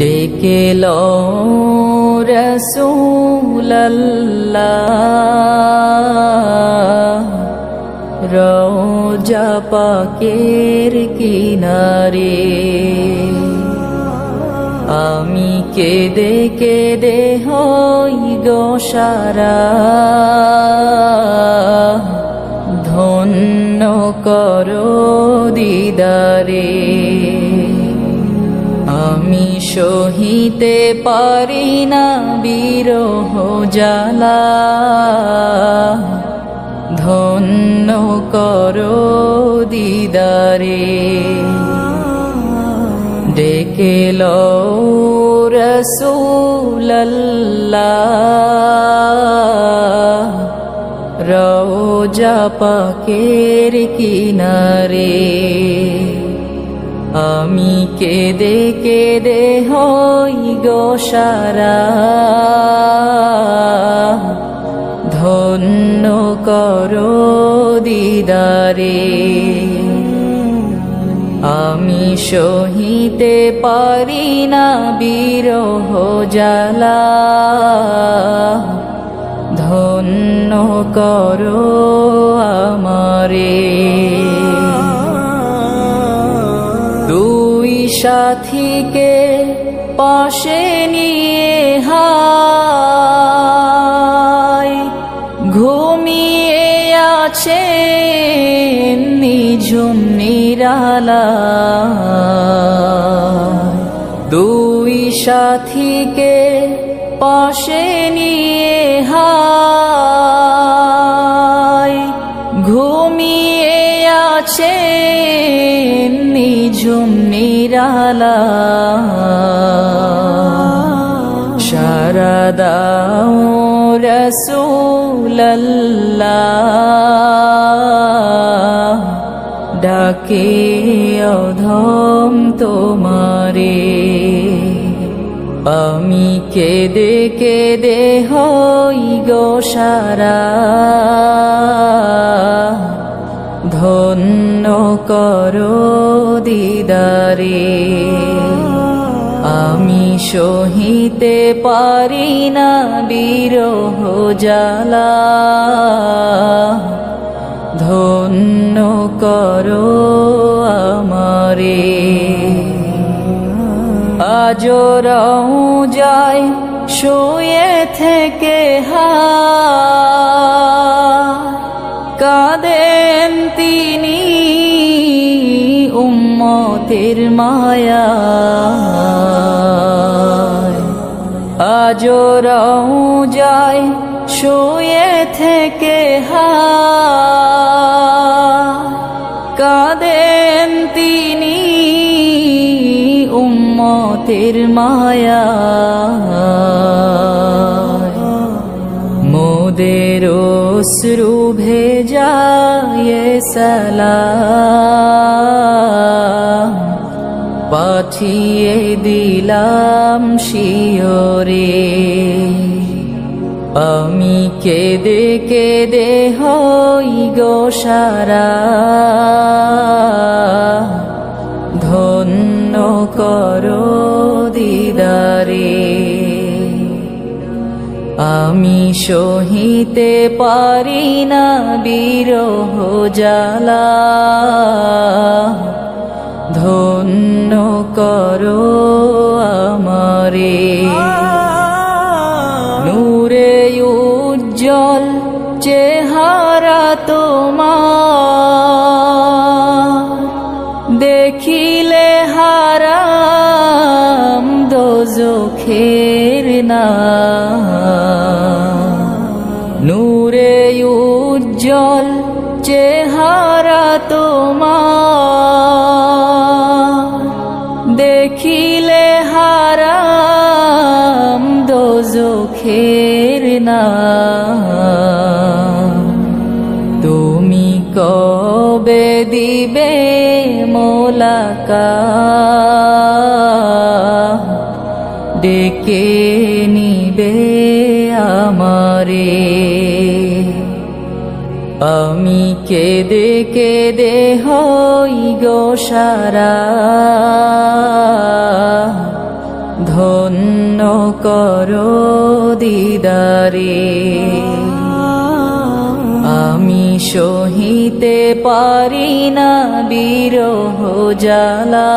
ডেকে রসুল্লাহ রোজা পাকের কিনারে আমি কেদে কেদে হই গো সারা। ধন্য করো দিদারে। আমি সহিতে পারি না বিরহ জ্বালা। ধন্য করো দিদারে। ডেকে রসুল্লাহ রোজা পাকের কিনারে। আমি কেদে কেদে হই গো সারা। ধন্য করো দিদারে, আমি সহিতে পারি না বিরহ জ্বালা। ধন্য করো আমারে। সাথীকে পাশে নিয়ে হায়। ঘুমিয়ে আছে নিঝুম নিরালা। দুই সাথীকে পাশে নিরালা শারদাও রসুল্লাহ ডাকে অধম তোমারে। আমি কেদে কেদে হই গো সারা। করো দিদারে। আমি সহিতে পারি না বিরহ জ্বালা। ধন্য করো আমারে। আজ রও যায় শুয়ে থেকে হা উম্মতের মায়া। আজ রও যায় শুয়ে থেকে হা কাঁদেন তিনি উম্মতের মায়া। মোদের অশ্রু ভেজায় সালাম পাঠিয়ে দিলাম শিওরে আমি কেদে কেদে হই গো সারা। ধন্য করো দিদারে। আমি সহিতে পারি না বিরহ জ্বালা। ধন্য করো আমারে। নূরে উজ্জ্বল চেহারা তোমার। দেখিলে হারাম দোজখের না। নূরে উজ্জ্বল চেহারা তোমার। তুমি কবে দিবে মোলাকা ডেকে নিবে আমারে। আমি কেদে কেদে হই গো সারা। ধন্য করো দিদারে। আমি সহিতে পারি না বিরহ জালা